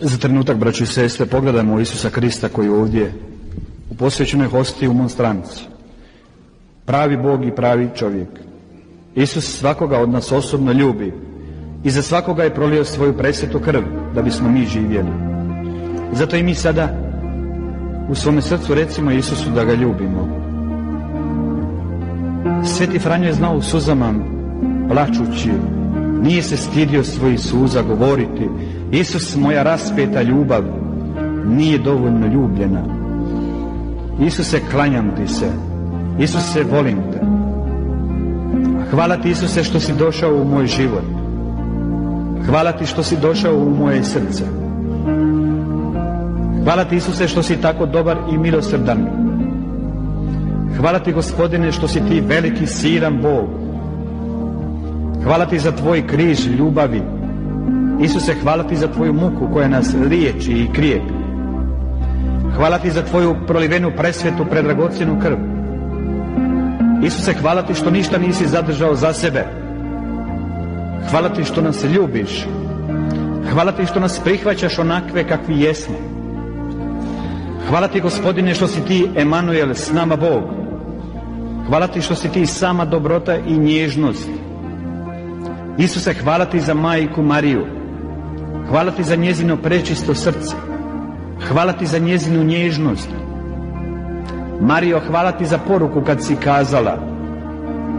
Za trenutak, braćo i sestre, pogledajmo Isusa Krista koji je ovdje u posvećenoj hosti u monstranci. Pravi Bog i pravi čovjek. Isus svakoga od nas osobno ljubi i za svakoga je prolio svoju presvetu krv da bismo mi živjeli. Zato i mi sada u svome srcu recimo Isusu da ga ljubimo. Sveti Franjo je znao u suzama plačući, nije se stidio svojih suza govoriti Isus moja raspeta ljubav nije dovoljno ljubljena. Isuse klanjam ti se, Isuse volim te. Hvala ti Isuse što si došao u moj život. Hvala ti što si došao u moje srce. Hvala ti Isuse što si tako dobar i milosrdan. Hvala ti gospodine što si ti veliki silan Bog. Hvala ti za tvoj križ ljubavi. Isuse, hvala ti za tvoju muku koja nas liječi i krijepi. Hvala ti za tvoju prolivenu presvetu predragocjenu krv. Isuse, hvala ti što ništa nisi zadržao za sebe. Hvala ti što nas ljubiš. Hvala ti što nas prihvaćaš onakve kakvi jesmo. Hvala ti gospodine što si ti Emanuel s nama Bog. Hvala ti što si ti sama dobrota i nježnost. Isuse, hvala ti za majku Mariju. Hvala ti za njezino prečisto srce. Hvala ti za njezinu nježnost. Mario, hvala ti za poruku kad si kazala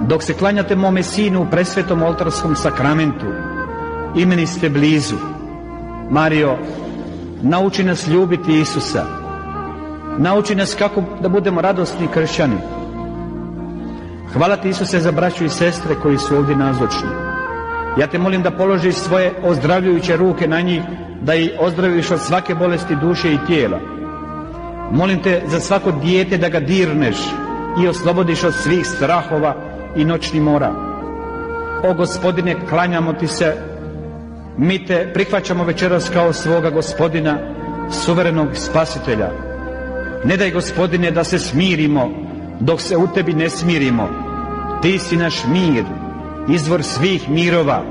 dok se klanjate mome sinu u presvetom oltarskom sakramentu i meni ste blizu. Mario, nauči nas ljubiti Isusa. Nauči nas kako da budemo radosni kršćani. Hvala ti Isuse za braću i sestre koji su ovdje nazočni. Ja te molim da položiš svoje ozdravljujuće ruke na njih, da ih ozdraviš od svake bolesti duše i tijela. Molim te za svako dijete da ga dirneš i oslobodiš od svih strahova i noćni mora. O gospodine, klanjamo ti se, mi te prihvaćamo večeras kao svoga gospodina, suverenog spasitelja. Ne daj gospodine da se smirimo dok se u tebi ne smirimo. Ti si naš mir, izvor svih mirova.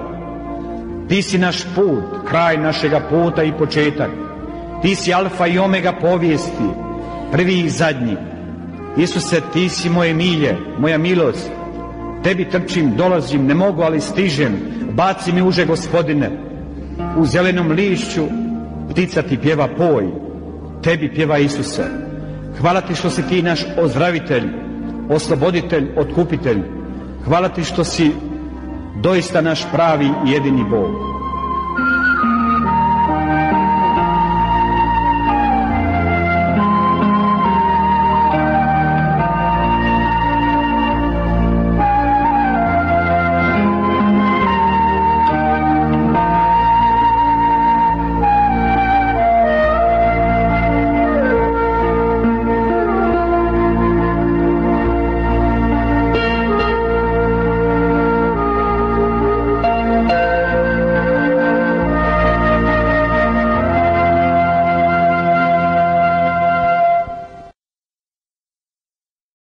Ti si naš put, kraj našega puta i početak. Ti si alfa i omega povijesti, prvi i zadnji. Isuse, ti si moje milje, moja milost. Tebi trčim, dolazim, ne mogu, ali stižem. Baci mi uže, gospodine. U zelenom lišću ptica ti pjeva poj. Tebi pjeva Isuse. Hvala ti što si ti naš ozdravitelj, osloboditelj, otkupitelj. Hvala ti što si doista naš pravi jedini Bog.